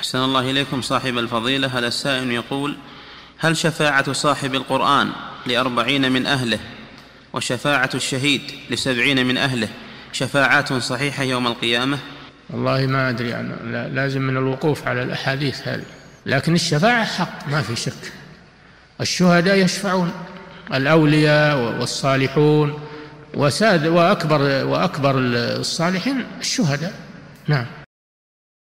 أحسن الله إليكم صاحب الفضيلة. هذا السائل يقول هل شفاعة صاحب القرآن لأربعين من أهله وشفاعة الشهيد لسبعين من أهله شفاعات صحيحة يوم القيامة؟ والله ما أدري. عنه لازم من الوقوف على الأحاديث هذه. لكن الشفاعة حق ما في شك. الشهداء يشفعون الأولياء والصالحون وساد وأكبر وأكبر الصالحين الشهداء. نعم.